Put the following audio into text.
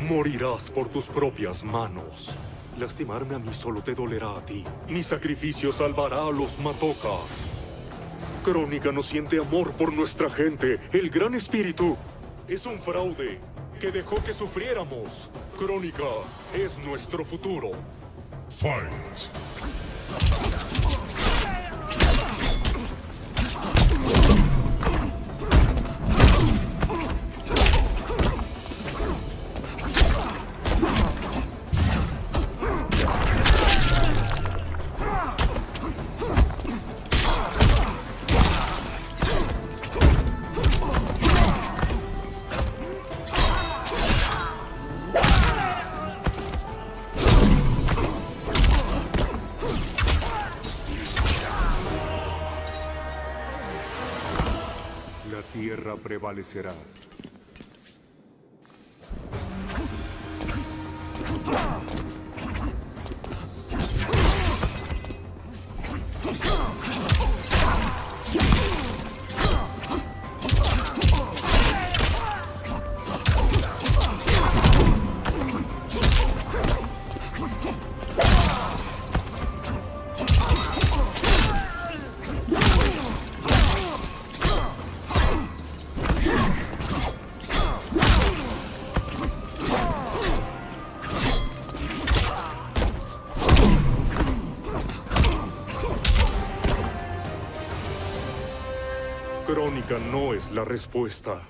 Morirás por tus propias manos. Lastimarme a mí solo te dolerá a ti. Mi sacrificio salvará a los Matoka. Crónica no siente amor por nuestra gente. El Gran Espíritu es un fraude que dejó que sufriéramos. Crónica es nuestro futuro. Fight. Tierra prevalecerá. Crónica no es la respuesta.